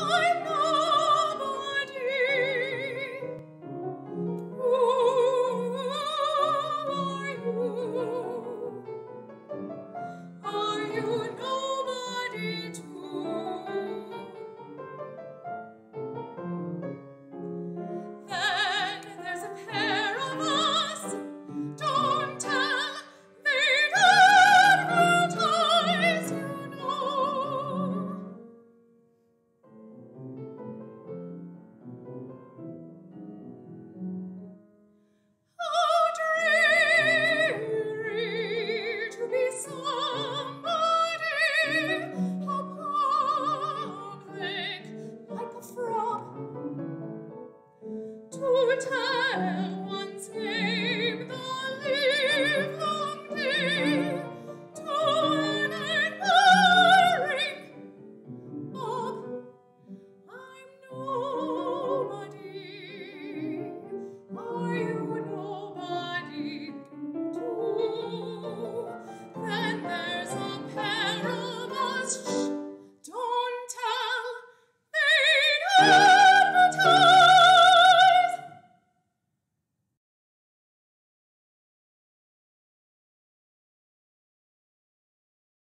I to tell